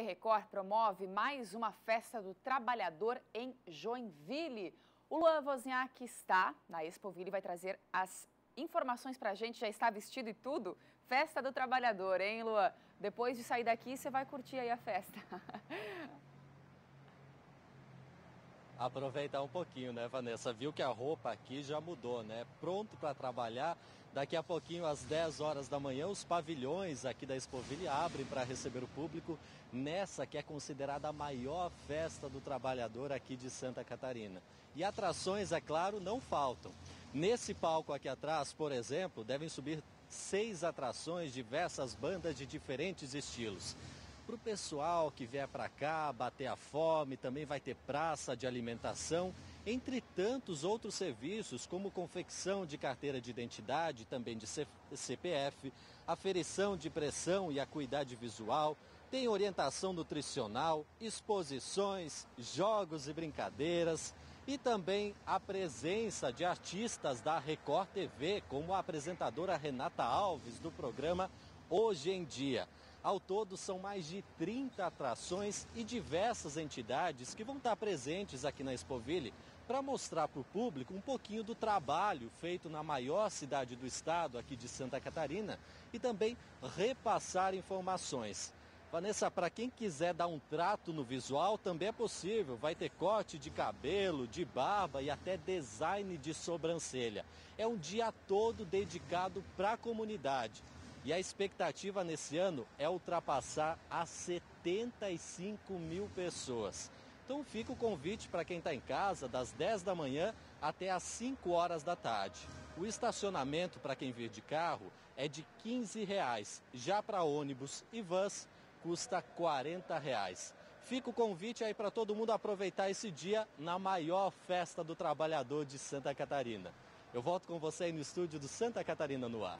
Record promove mais uma festa do trabalhador em Joinville. O Luan Wozniak está na Expoville e vai trazer as informações para a gente. Já está vestido e tudo? Festa do trabalhador, hein, Luan? Depois de sair daqui, você vai curtir aí a festa. aproveitar um pouquinho, né, Vanessa? Viu que a roupa aqui já mudou, né? Pronto para trabalhar. Daqui a pouquinho, às 10 horas da manhã, os pavilhões aqui da Expoville abrem para receber o público nessa que é considerada a maior festa do trabalhador aqui de Santa Catarina. E atrações, é claro, não faltam. Nesse palco aqui atrás, por exemplo, devem subir seis atrações, diversas bandas de diferentes estilos. Para o pessoal que vier para cá bater a fome, também vai ter praça de alimentação, entre tantos outros serviços, como confecção de carteira de identidade, também de CPF, aferição de pressão e acuidade visual, tem orientação nutricional, exposições, jogos e brincadeiras e também a presença de artistas da Record TV, como a apresentadora Renata Alves do programa Hoje em Dia. Ao todo, são mais de 30 atrações e diversas entidades que vão estar presentes aqui na Expoville para mostrar para o público um pouquinho do trabalho feito na maior cidade do estado, aqui de Santa Catarina, e também repassar informações. Vanessa, para quem quiser dar um trato no visual, também é possível. Vai ter corte de cabelo, de barba e até design de sobrancelha. É um dia todo dedicado para a comunidade. E a expectativa nesse ano é ultrapassar as 75 mil pessoas. Então fica o convite para quem está em casa das 10 da manhã até as 5 horas da tarde. O estacionamento para quem vir de carro é de 15 reais. Já para ônibus e vans custa 40 reais. Fica o convite aí para todo mundo aproveitar esse dia na maior festa do trabalhador de Santa Catarina. Eu volto com você aí no estúdio do Santa Catarina no ar.